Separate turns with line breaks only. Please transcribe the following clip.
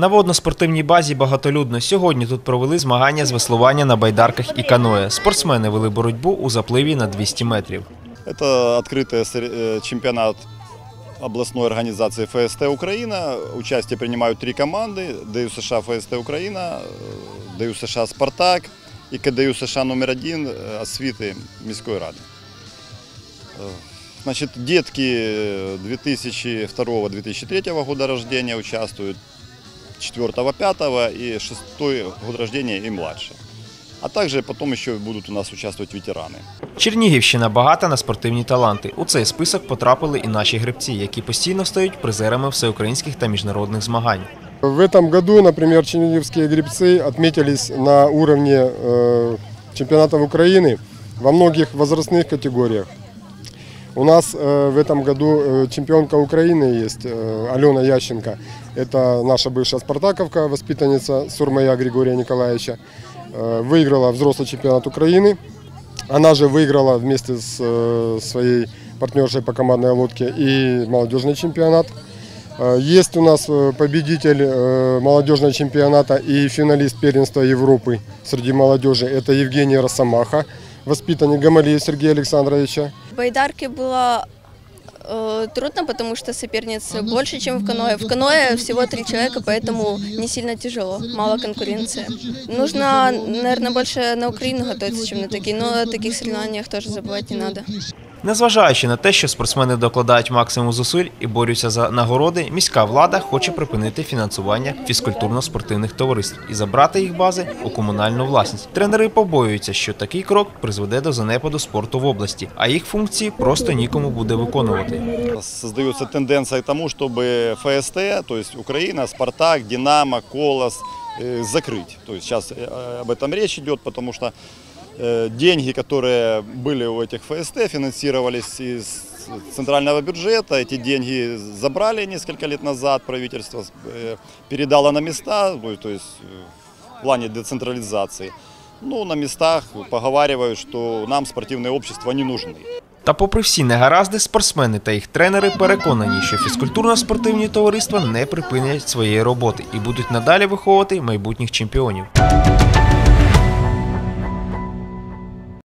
На водно-спортивній базі багатолюдно. Сьогодні тут провели змагання з веслування на байдарках і каное. Спортсмени вели боротьбу у запливі на 200 метрів.
Это открытый сор- э, чемпионат областной организации ФСТ Украина. Участие принимают три команды. ДЮ США ФСТ Украина, э, ДЮ США Спартак и КДЮ США номер один э, освиты Міської ради. Э, Значит, детки э, 2002-2003 года рождения участвуют, 4-5 и 6 год рождения и младше. А также потом еще будут у нас участвовать ветераны.
Чернігівщина багата на спортивні таланти. У цей список потрапили і наші гребці, які постійно стають призерами всеукраїнських та міжнародних змагань.
В этом году, например, черниговские гребцы отметились на уровне э, чемпионатов Украины во многих возрастных категориях. У нас э, в этом году э, чемпионка Украины есть, э, Алена Ященко. Это наша бывшая спартаковка, воспитанница Сурмая Григория Николаевича. Выиграла взрослый чемпионат Украины. Она же выиграла вместе с своей партнершей по командной лодке и молодежный чемпионат. Есть у нас победитель молодежного чемпионата и финалист первенства Европы среди молодежи. Это Евгений Росомаха, воспитанник Гамалея Сергея Александровича.
В байдарке было э, трудно, потому что соперниц больше, чем в каное. В каное всего три человека, поэтому не сильно тяжело, мало конкуренции. Нужно, наверное, больше на Украину готовиться, чем на такие, но о таких соревнованиях тоже забывать не надо.
Незважаючи на те, що спортсмени докладають максимум зусиль і борються за нагороди, міська влада хоче припинити фінансування фізкультурно-спортивних товариств і забрати їх бази у комунальну власність. Тренери побоюються, що такий крок призведе до занепаду спорту в області, а їх функції просто нікому буде виконувати.
Создается тенденция к тому, чтобы ФСТ, то есть Украина, Спартак, Динамо, Колос э, закрыть. То есть сейчас э, об этом речь идет, потому что э, деньги, которые были у этих ФСТ, финансировались из центрального бюджета. Эти деньги забрали несколько лет назад, правительство э, передало на места, ну, то есть э, в плане децентрализации. Ну, на местах поговаривают, что нам спортивные общества не нужны.
Та, попри всі негаразди, спортсмени та їх тренери переконані, що фізкультурно-спортивні товариства не припинять своєї роботи і будуть надалі виховувати майбутніх чемпіонів.